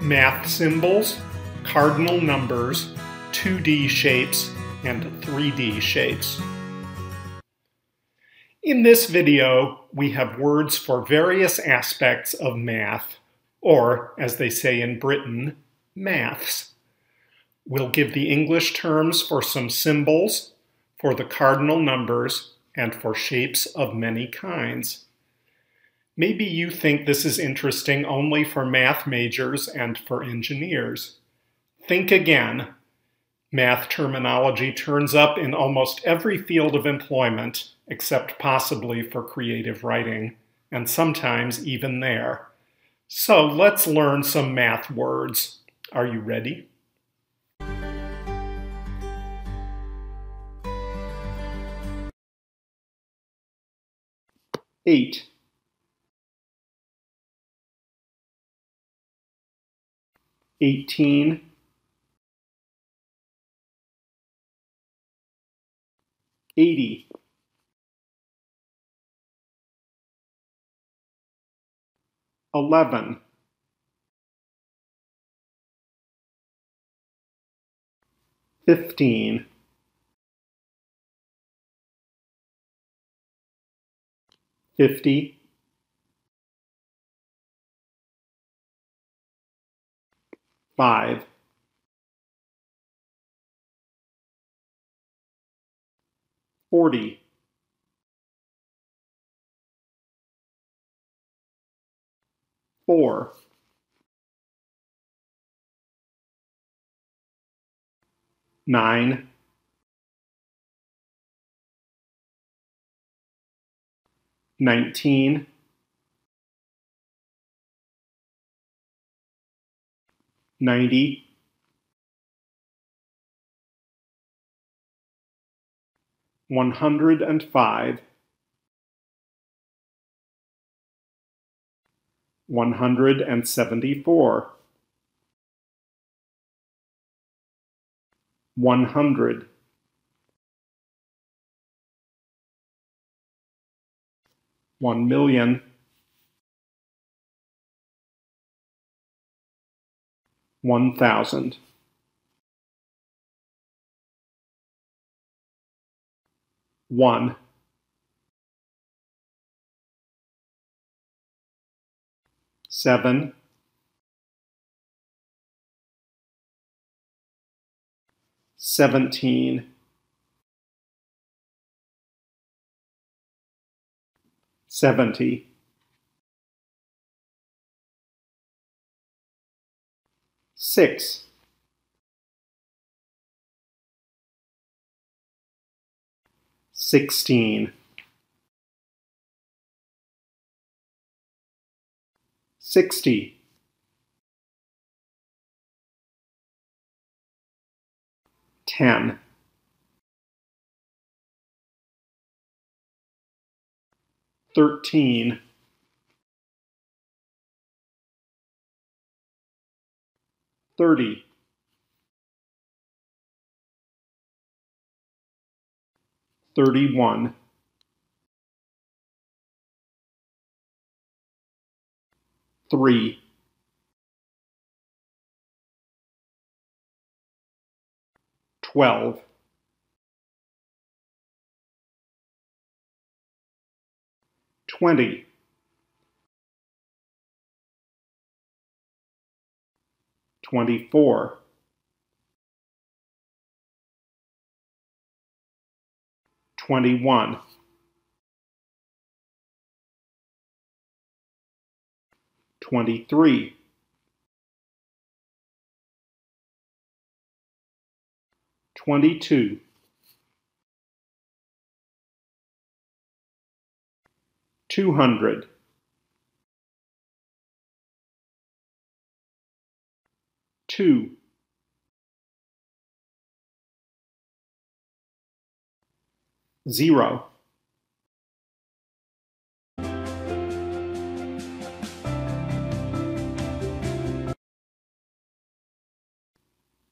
math symbols, cardinal numbers, 2D shapes, and 3D shapes. In this video, we have words for various aspects of math, or, as they say in Britain, maths. We'll give the English terms for some symbols, for the cardinal numbers, and for shapes of many kinds. Maybe you think this is interesting only for math majors and for engineers. Think again. Math terminology turns up in almost every field of employment, except possibly for creative writing, and sometimes even there. So let's learn some math words. Are you ready? Eight. Eighteen. Eighty. Eleven. Fifteen. Fifty. Five. Forty. Four. Nine. Nineteen. Ninety. One hundred and five. One hundred and seventy-four. One hundred. One million. One thousand. One. Seven. Seventeen. Seventy. Six. Sixteen. Sixty. Ten. Thirteen. Thirty. Thirty-one. Three. Twelve. Twenty. Twenty-four. Twenty-one. Twenty-three. Twenty-two. Two hundred. Two. Zero.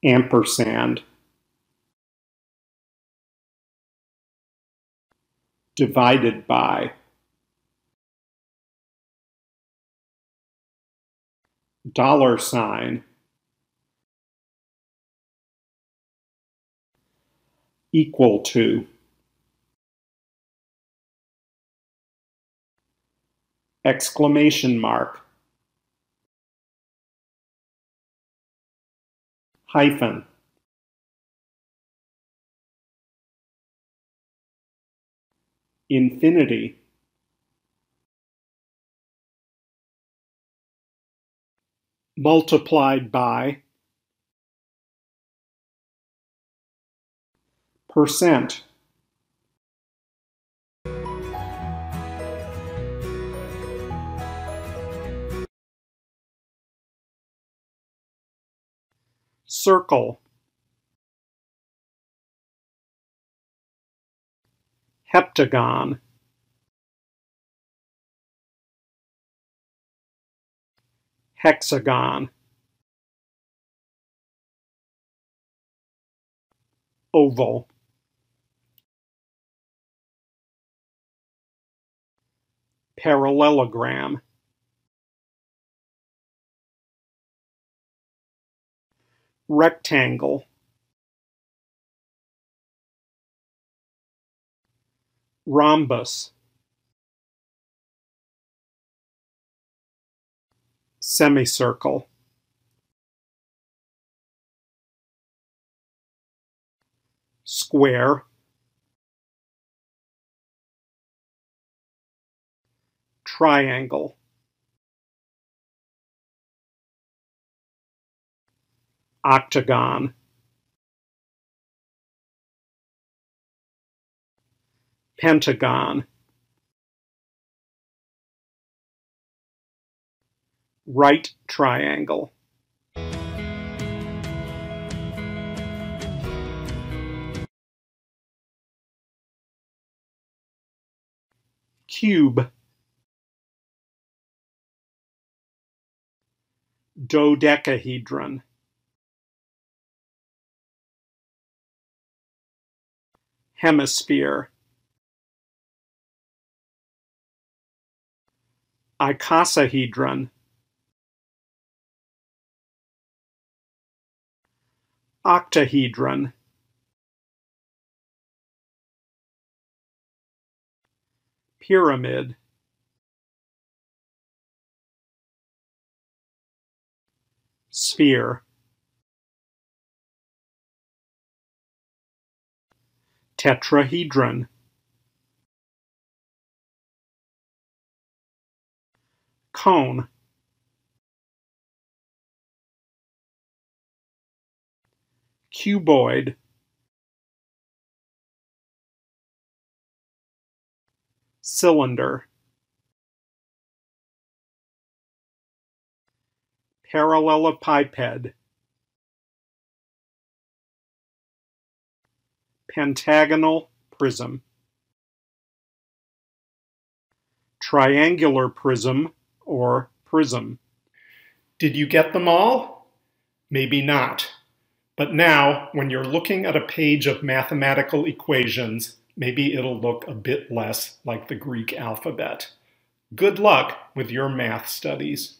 Ampersand. Divided by. dollar sign, equal to, exclamation mark, hyphen, infinity, multiplied by percent. Circle. Heptagon. Hexagon. Oval parallelogram. Rectangle. Rhombus. Semicircle. Square triangle. Octagon. Pentagon. Right triangle. Cube dodecahedron. Hemisphere. Icosahedron. Octahedron. Pyramid sphere. Tetrahedron. Cone. Cuboid. Cylinder parallelepiped pentagonal prism triangular prism or prism. Did you get them all? Maybe not. But now, when you're looking at a page of mathematical equations, maybe it'll look a bit less like the Greek alphabet. Good luck with your math studies.